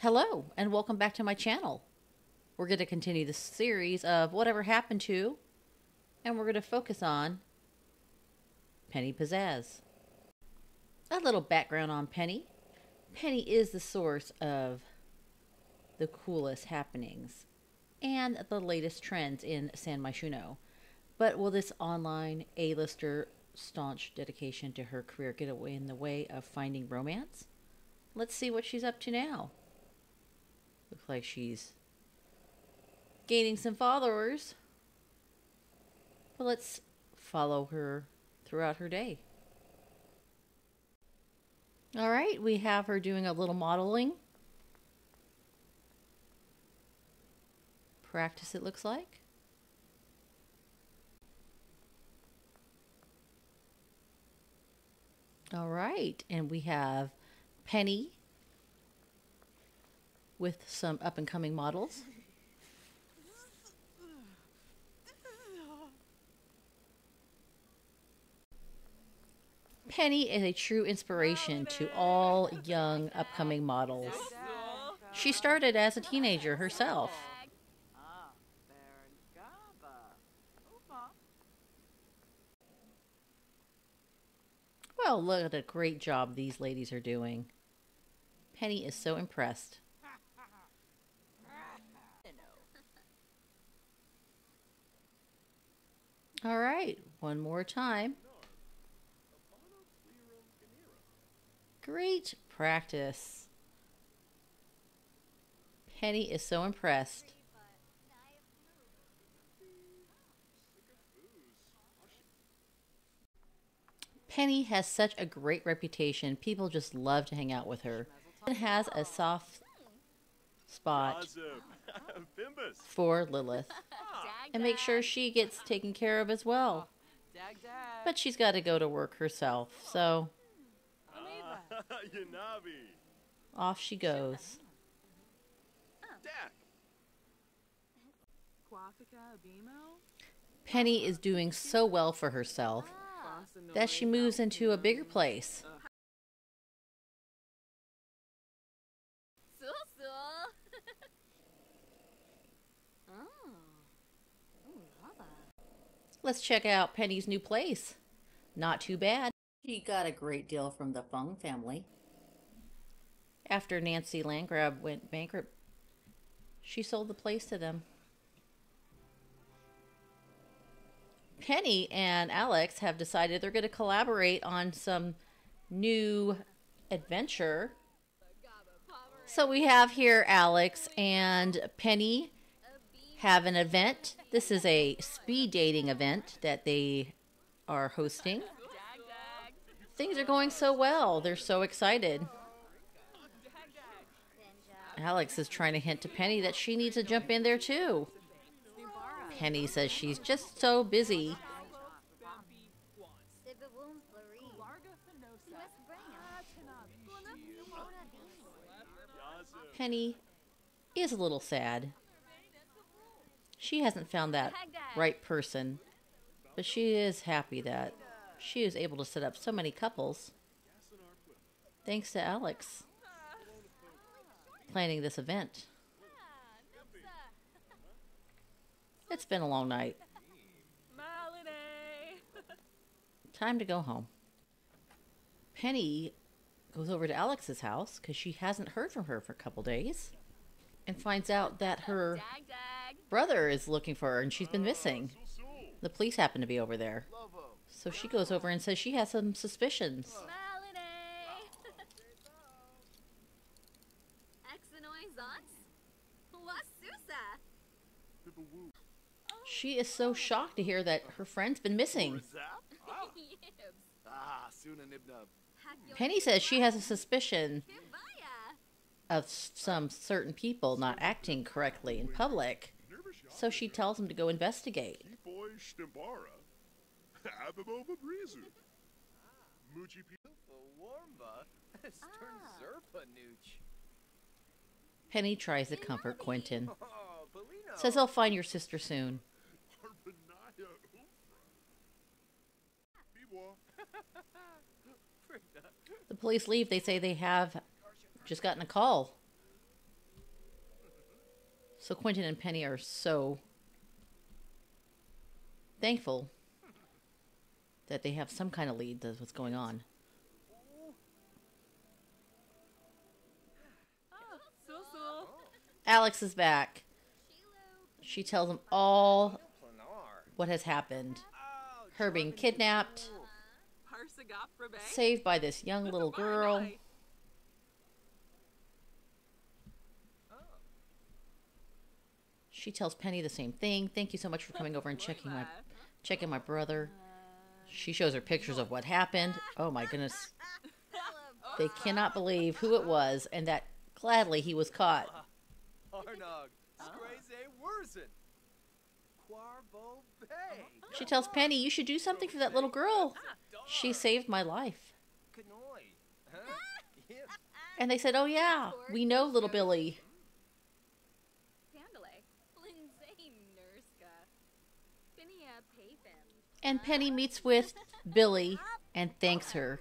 Hello, and welcome back to my channel. We're going to continue the series of Whatever Happened to, and we're going to focus on Penny Pizzazz. A little background on Penny. Penny is the source of the coolest happenings and the latest trends in San Myshuno. But will this online A-lister staunch dedication to her career get away in the way of finding romance? Let's see what she's up to now. Looks like she's gaining some followers. But let's follow her throughout her day. All right, we have her doing a little modeling. Practice, it looks like. All right, and we have Penny with some up and coming models. Penny is a true inspiration to all young upcoming models. She started as a teenager herself. Well, look at a great job these ladies are doing. Penny is so impressed. All right, one more time. Great practice. Penny is so impressed. Penny has such a great reputation. People just love to hang out with her. And has a soft spot for Lilith and make sure she gets taken care of as well. But she's got to go to work herself, so off she goes. Penny is doing so well for herself that she moves into a bigger place. Let's check out Penny's new place. Not too bad. She got a great deal from the Fung family. After Nancy Landgraab went bankrupt, she sold the place to them. Penny and Alex have decided they're going to collaborate on some new adventure. So we have here Alex and Penny have an event. This is a speed dating event that they are hosting. Things are going so well. They're so excited. Alex is trying to hint to Penny that she needs to jump in there too. Penny says she's just so busy. Penny is a little sad. She hasn't found that right person, but she is happy that she is able to set up so many couples thanks to Alex planning this event. It's been a long night. Time to go home. Penny goes over to Alex's house because she hasn't heard from her for a couple days and finds out that her brother is looking for her and she's been missing. The police happen to be over there. So she goes over and says she has some suspicions. She is so shocked to hear that her friend's been missing. Penny says she has a suspicion of some certain people not acting correctly in public, so she tells him to go investigate. Ah. Penny tries to comfort Quentin. Says he'll find your sister soon. The police leave. They say they have just gotten a call So Quentin and Penny are so thankful that they have some kind of lead that's what's going on. Alex is back. She tells them all what has happened. Her being kidnapped, saved by this young little girl. She tells Penny the same thing. Thank you so much for coming over and checking my checking my brother. She shows her pictures of what happened. Oh my goodness. They cannot believe who it was and that gladly he was caught. She tells Penny, You should do something for that little girl. She saved my life. And they said, Oh, yeah, we know little Billy. And Penny meets with Billy and thanks her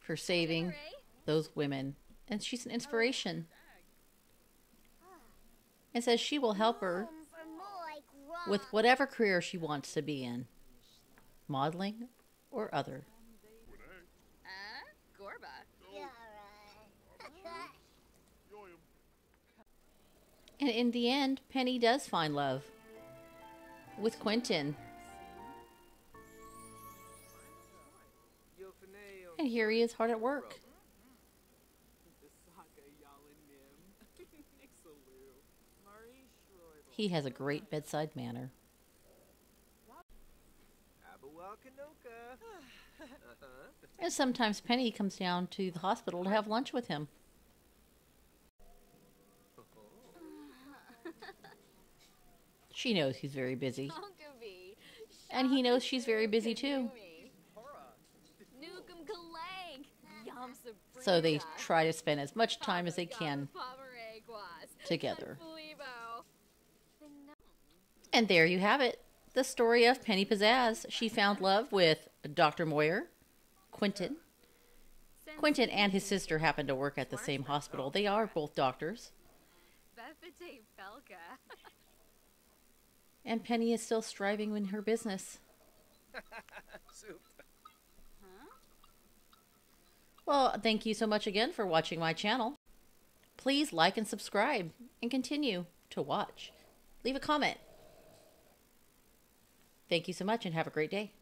for saving those women. And she's an inspiration. And says she will help her with whatever career she wants to be in modeling or other. And in the end, Penny does find love with Quentin. And here he is hard at work. He has a great bedside manner. And sometimes Penny comes down to the hospital to have lunch with him. She knows he's very busy. And he knows she's very busy too. So they try to spend as much time as they can together. And there you have it. The story of Penny Pizzazz. She found love with Dr. Moyer, Quentin. Quentin and his sister happen to work at the same hospital. They are both doctors. And Penny is still striving in her business. Well, thank you so much again for watching my channel. Please like and subscribe and continue to watch. Leave a comment. Thank you so much and have a great day.